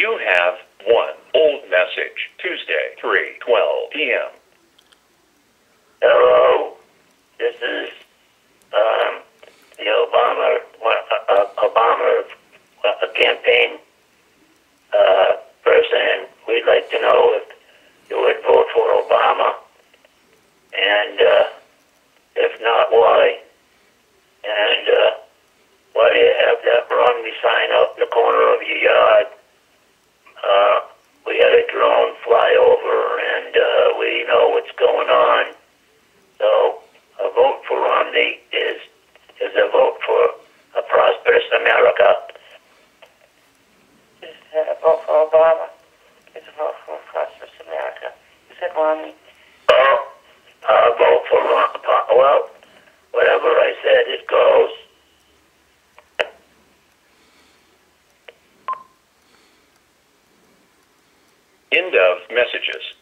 You have one old message. Tuesday, 3:12 p.m. Hello, this is um, the Obama uh, uh, Obama campaign uh, person. We'd like to know if you would vote for Obama, and uh, if not, why? And uh, why do you have that Romney sign out in the corner of your yard? Uh, we had a drone fly over, and uh, we know what's going on. So a vote for Romney is is a vote for a prosperous America. Is a vote for Obama? Is a vote for a prosperous America? Is said Romney. Well, a vote for Rom- well, whatever I said, it goes. End of messages.